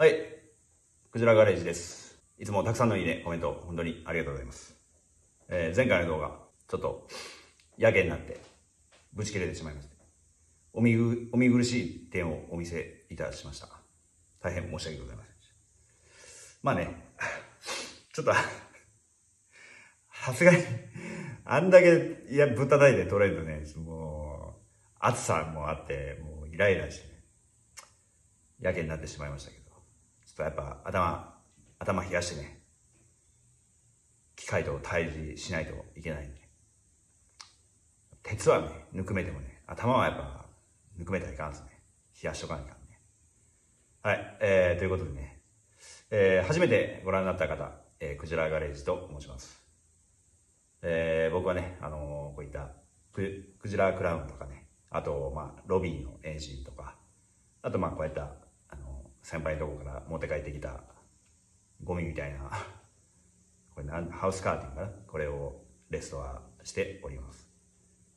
はい。クジラガレージです。いつもたくさんのいいね、コメント、本当にありがとうございます。えー、前回の動画、ちょっと、やけになって、ぶち切れてしまいました。お見ぐ、お見苦しい点をお見せいたしました。大変申し訳ございませんし。まあね、ちょっと、さすがに、あんだけ、いや、ぶったたいて取れるとね、もう、暑さもあって、もうイライラしてね、やけになってしまいましたけど。とやっぱ頭、頭冷やしてね、機械と対峙しないといけないんで。鉄はね、ぬくめてもね、頭はやっぱ、ぬくめたらいかんですね。冷やしとかないかんね。はい、えー、ということでね、えー、初めてご覧になった方、えー、クジラガレージと申します。えー、僕はね、あのー、こういったククジラクラウンとかね、あと、まあ、ロビーのエンジンとか、あと、まあ、こういった先輩のとこから持って帰ってきたゴミみたいなこれなんハウスカーテンかな？これをレストアしております。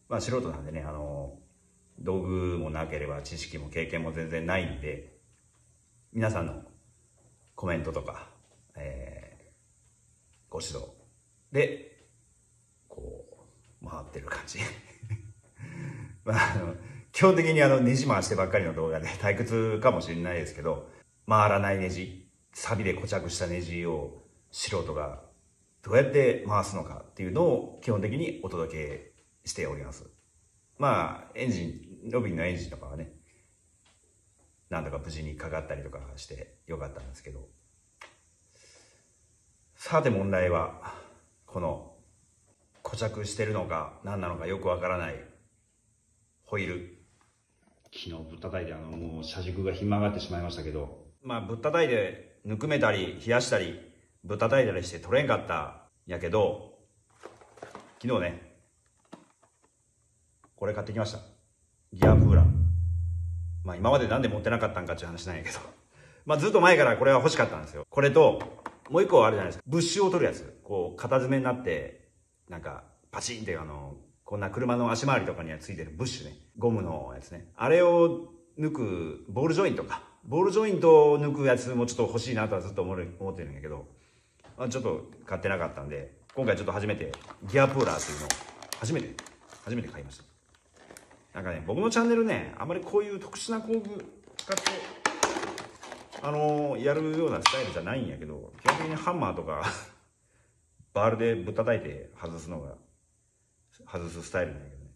まあ素人なんでねあの道具もなければ知識も経験も全然ないんで皆さんのコメントとか、えー、ご指導でこう回ってる感じ。まああの基本的にあのネジ回してばっかりの動画で 退屈かもしれないですけど回らないネジ、サビで固着したネジを素人がどうやって回すのかっていうのを基本的にお届けしております。まあ、エンジン、ロビンのエンジンとかはね、なんとか無事にかかったりとかしてよかったんですけど。さて問題は、この固着してるのか何なのかよくわからないホイール。昨日ぶったたいてあのもう車軸がひん曲がってしまいましたけど、まあ、ぶったたいて、ぬくめたり、冷やしたり、ぶったたいたりして取れんかったやけど、昨日ね、これ買ってきました。ギアプーラー。まあ今までなんで持ってなかったんかっていう話なんやけど。まあずっと前からこれは欲しかったんですよ。これと、もう一個あるじゃないですか。物資を取るやつ。こう、型詰めになって、なんか、パチンってあの、こんな車の足回りとかにはついてるブッシュね。ゴムのやつね。あれを抜くボールジョイントか。ボールジョイントを抜くやつもちょっと欲しいなとはずっと思ってるんやけど、ま、ちょっと買ってなかったんで今回ちょっと初めてギアプーラーっていうのを初めて初めて買いましたなんかね僕のチャンネルねあまりこういう特殊な工具使ってあのー、やるようなスタイルじゃないんやけど基本的にハンマーとかバールでぶったたいて外すのが外すスタイルなんやけどね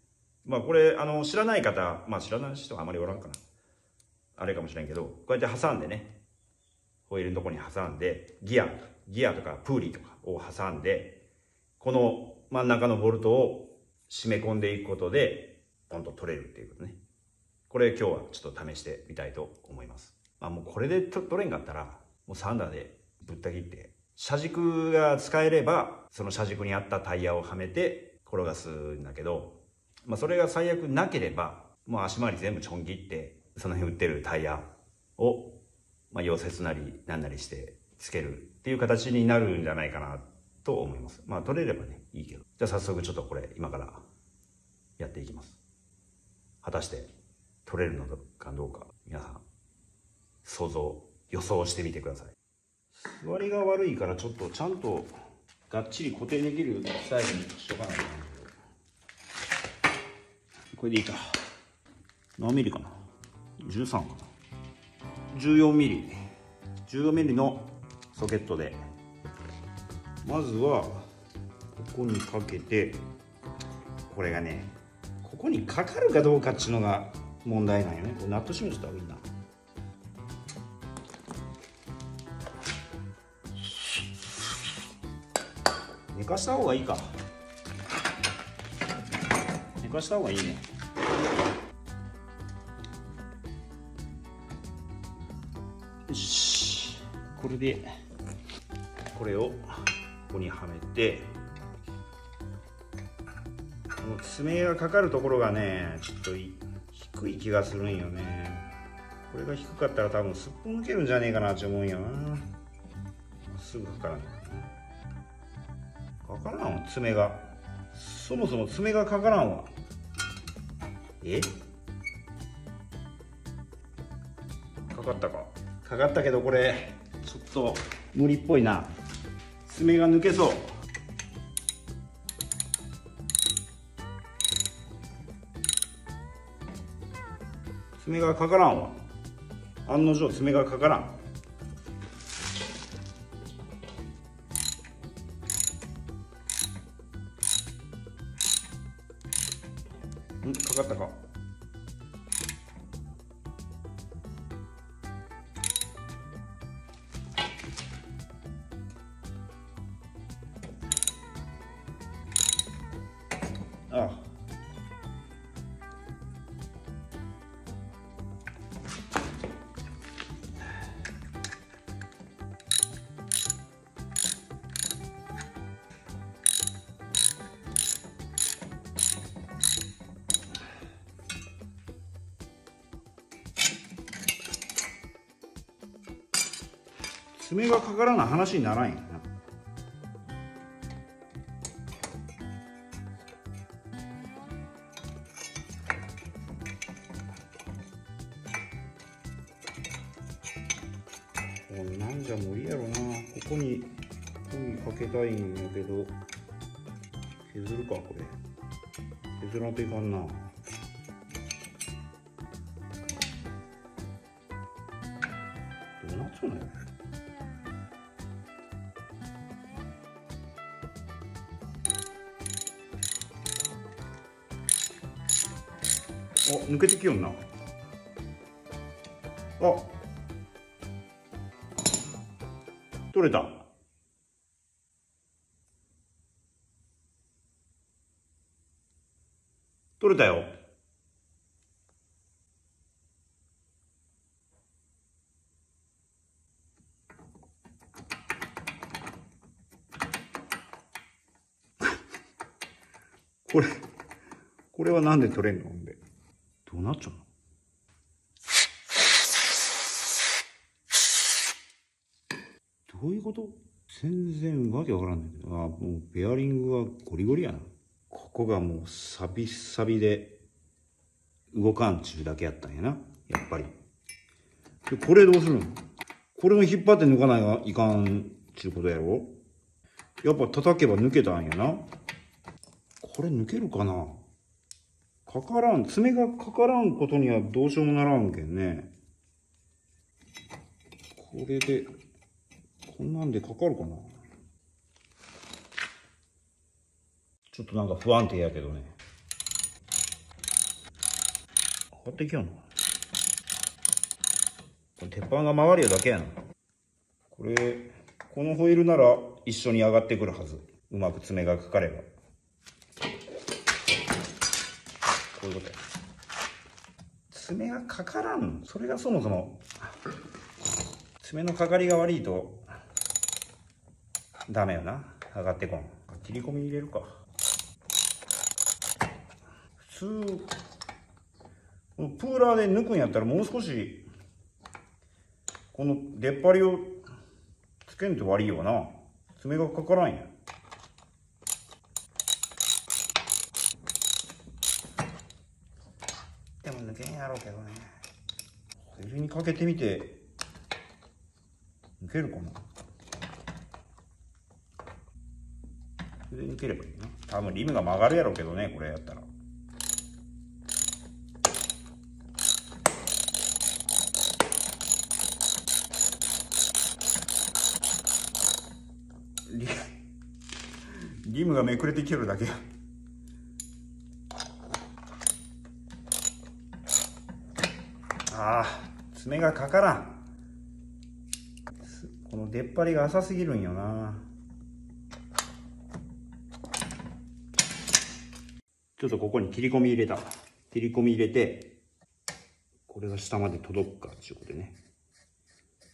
まあこれあの知らない方まあ知らない人はあまりおらんかなあれかもしれんけど、こうやって挟んでね、ホイールのとこに挟んで、ギア、ギアとかプーリーとかを挟んで、この真ん中のボルトを締め込んでいくことで、ポンと取れるっていうことね。これ今日はちょっと試してみたいと思います。まあもうこれで取れんかったら、もうサンダーでぶった切って、車軸が使えれば、その車軸に合ったタイヤをはめて転がすんだけど、まあそれが最悪なければ、もう足回り全部ちょん切って、その辺売ってるタイヤを、まあ、溶接なりなんなりしてつけるっていう形になるんじゃないかなと思います。まあ取れればね、いいけど。じゃあ早速ちょっとこれ今からやっていきます。果たして取れるのかどうか皆さん想像、予想してみてください。座りが悪いからちょっとちゃんとがっちり固定できるスタイルにしとかないと。これでいいか。何ミリかな？13かな。14ミリ。14ミリのソケットで。まずはここにかけてこれがねここにかかるかどうかっていうのが問題なんよね。これナット締めてた方がいいな。かした方がいいか。寝かした方がいいね。よし。これでこれをここにはめてこの爪がかかるところがねちょっと低い気がするんよね。これが低かったら多分すっぽ抜けるんじゃねえかなって思うんやな。すぐかからんかなからん爪が。そもそも爪がかからんわ。え？かかったか。かかったけどこれちょっと無理っぽいな。爪が抜けそう。爪がかからんわ。案の定爪がかからん。あ爪がかからない話にならんやなこんなんじゃ無理やろな。ここにここにかけたいんやけど。削るかこれ。削らんといかんな。どうなっちゃうのよ。お抜けてきよんな。あ。取れた。取れたよ。これこれはなんで取れんの？んで。どうなっちゃうの？どういうこと？全然わけわからんねんけどあもうベアリングはゴリゴリやな。ここがもうサビサビで動かんちゅうだけやったんやな。やっぱり。でこれどうするの？これも引っ張って抜かないがいかんちゅうことやろ？やっぱ叩けば抜けたんやな。これ抜けるかな？かからん。爪がかからんことにはどうしようもならんけんね。これでこんなんでかかるかな？ちょっとなんか不安定やけどね。かかってきよんの？これ鉄板が曲がるよだけやな。これこのホイールなら一緒に上がってくるはず。うまく爪がかかれば。こういうことや。爪がかからん。それがそもそも。爪のかかりが悪いとダメよな。上がってこん。切り込み入れるか。普通このプーラーで抜くんやったらもう少しこの出っ張りをつけんと悪いよな。爪がかからんや。でも抜けんやろうけどね。ホイールにかけてみて。抜けるかなそれで抜ければいいな。多分リムが曲がるやろうけどねこれやったら。リリムがめくれてきてるだけや。ああ爪がかからん。この出っ張りが浅すぎるんよな。ちょっとここに切り込み入れた切り込み入れてこれが下まで届くかっていうことでね。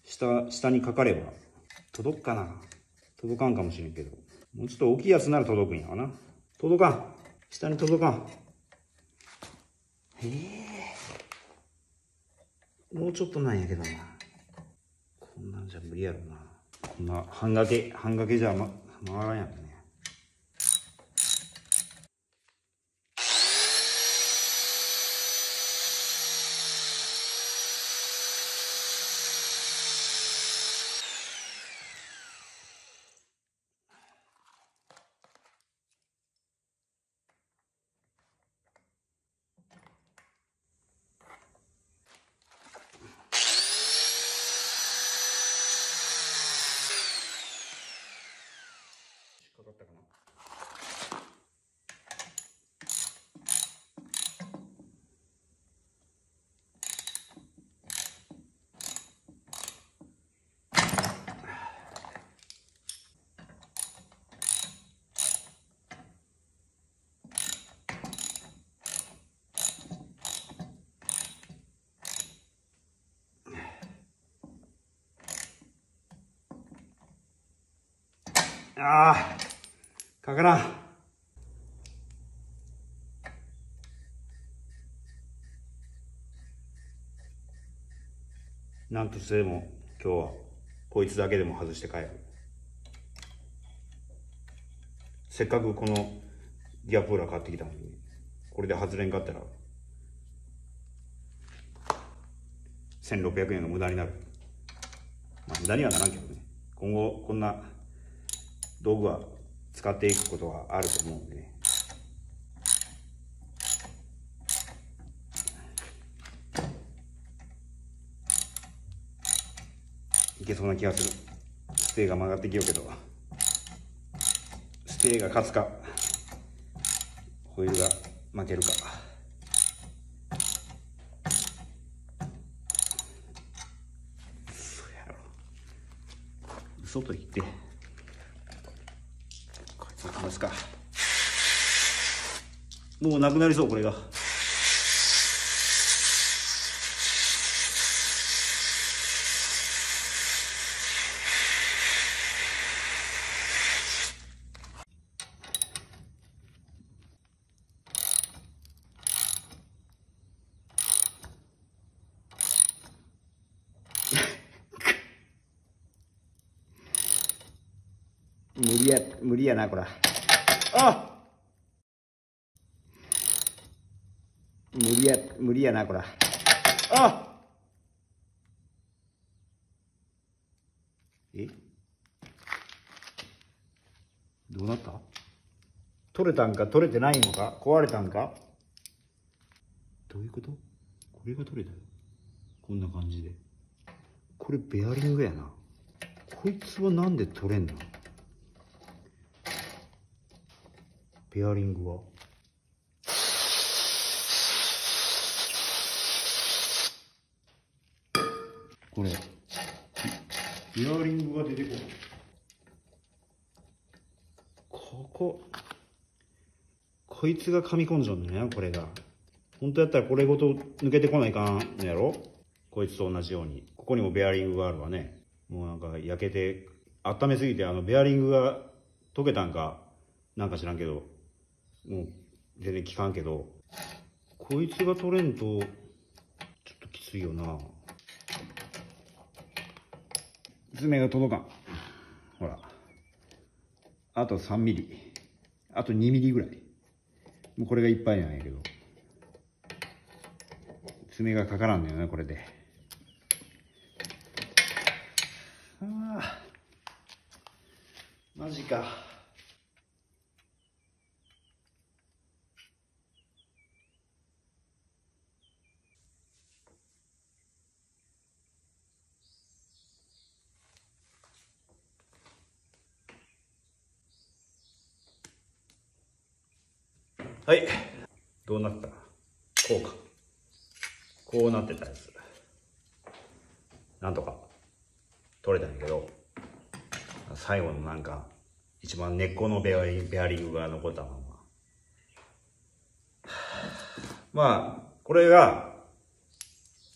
下下にかかれば届くかな。届かんかもしれんけど。もうちょっと大きいやつなら届くんやわな。届かん。下に届かん。へえ。もうちょっとなんやけどな。こんなんじゃ無理やろな。こんな半掛け半掛けじゃ、ま、回らんやろねああ、かからん。なんとしてでも今日はこいつだけでも外して帰る。せっかくこのギアプーラ買ってきたのに、これで外れんかったら、1600円が無駄になる。まあ、無駄にはならんけどね。今後こんな道具は使っていくことはあると思うんでね。いけそうな気がする。ステーが曲がってきようけど、ステーが勝つか、ホイールが負けるか。嘘やろ。嘘と言って。こいつはますか。もうなくなりそう、これが。無理や、無理やな、こら。あ無理や、無理やな、こら。あえ？どうなった？取れたんか？取れてないのか？壊れたんか？どういうこと？これが取れたよ。こんな感じで。これベアリングやな。こいつはなんで取れんの？ベアリングは？これ。ベアリングが出てこない。ここ。こいつが噛み込んじゃうんだよこれが。本当やったらこれごと抜けてこないかんのやろ？こいつと同じように。ここにもベアリングがあるわね。もうなんか焼けて温めすぎてあのベアリングが溶けたんかなんか知らんけどもう全然効かんけどこいつが取れんとちょっときついよな。爪が届かん。ほら。あと3ミリ。あと2ミリぐらい。もうこれがいっぱいなんやけど。爪がかからんのよねこれでああマジかはい。どうなった？こうか。こうなってたやつ。なんとか取れたんやけど、最後のなんか、一番根っこのベアリベアリングが残ったまま。まあ、これが、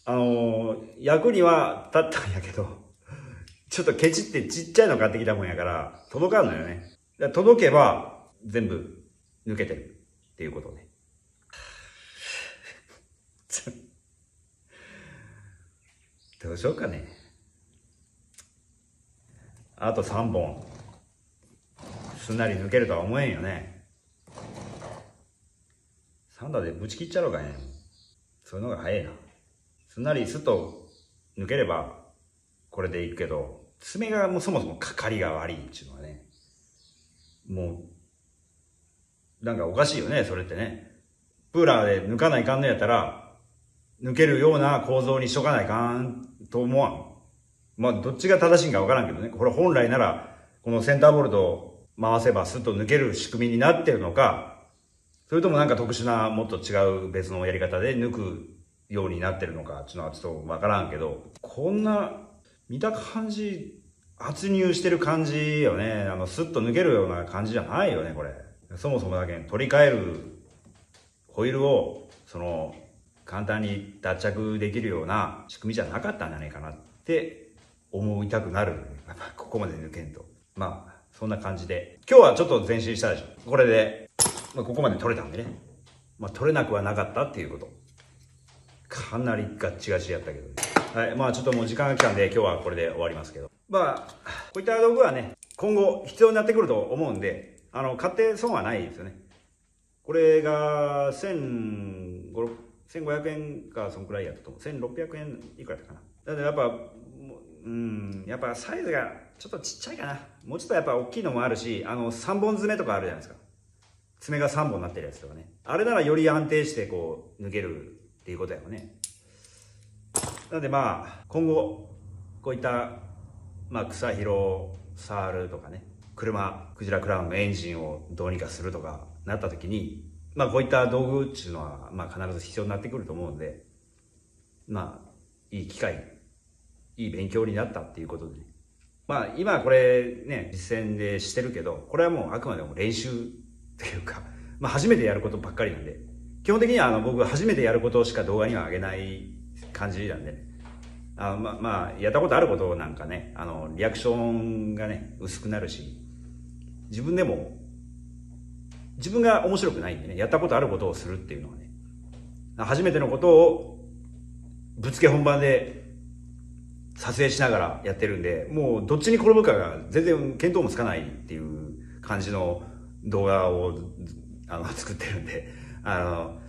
あのー役には立ったんやけど、ちょっとケチってちっちゃいの買ってきたもんやから、届かんのよね。届けば、全部抜けてるっていうことね。どうしようかね。あと3本、すんなり抜けるとは思えんよね。サンダーでぶち切っちゃろうかね。そういうのが早いな。すんなりスッと抜ければ、これでいくけど、爪がもうそもそもかかりが悪いっていうのはね、もう、なんかおかしいよね、それってね。プーラーで抜かないかんのやったら、抜けるような構造にしとかないかんと思わん。まあ、どっちが正しいんかわからんけどね。これ本来なら、このセンターボルトを回せばスッと抜ける仕組みになってるのか、それともなんか特殊な、もっと違う別のやり方で抜くようになってるのか、っていうのはちょっとわからんけど、こんな、見た感じ、圧入してる感じよね。あの、スッと抜けるような感じじゃないよね、これ。そもそもだけん取り替えるホイールを、その、簡単に脱着できるような仕組みじゃなかったんじゃないかなって思いたくなる。ここまで抜けんと。まあ、そんな感じで。今日はちょっと前進したでしょ。これで、まあ、ここまで取れたんでね。まあ、取れなくはなかったっていうこと。かなりガッチガチやったけど、ね、はい。まあちょっともう時間が来たんで今日はこれで終わりますけど。まあ、こういった道具はね、今後必要になってくると思うんで、あの、買って損はないですよね。これが、1500円か、そんくらいやったと思う。1600円いくらだったかな。だってやっぱ、うん、やっぱサイズがちょっとちっちゃいかな。もうちょっとやっぱ大きいのもあるし、あの、3本爪とかあるじゃないですか。爪が3本になってるやつとかね。あれならより安定してこう、抜けるっていうことやもんね。なのでまあ、今後、こういった、まあ、草拾触るとかね、車、クジラクラウンのエンジンをどうにかするとかなった時に、まあこういった道具っていうのは、まあ必ず必要になってくると思うんで、まあ、いい機会、いい勉強になったっていうことで、ね、まあ今これね、実践でしてるけど、これはもうあくまでも練習っていうか、まあ初めてやることばっかりなんで、基本的にはあの僕初めてやることしか動画には上げない感じなんで、あままあやったことあることなんかねあのリアクションがね薄くなるし自分でも自分が面白くないんでねやったことあることをするっていうのはね初めてのことをぶつけ本番で撮影しながらやってるんでもうどっちに転ぶかが全然見当もつかないっていう感じの動画をあの 作ってるんであの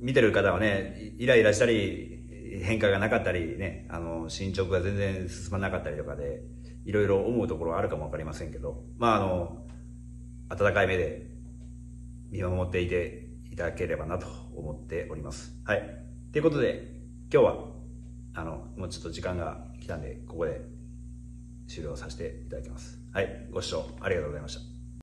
見てる方はねイライラしたり変化がなかったりね、あの、進捗が全然進まなかったりとかで、いろいろ思うところはあるかもわかりませんけど、まああの、温かい目で見守っていていただければなと思っております。はい。ということで、今日は、あの、もうちょっと時間が来たんで、ここで終了させていただきます。はい。ご視聴ありがとうございました。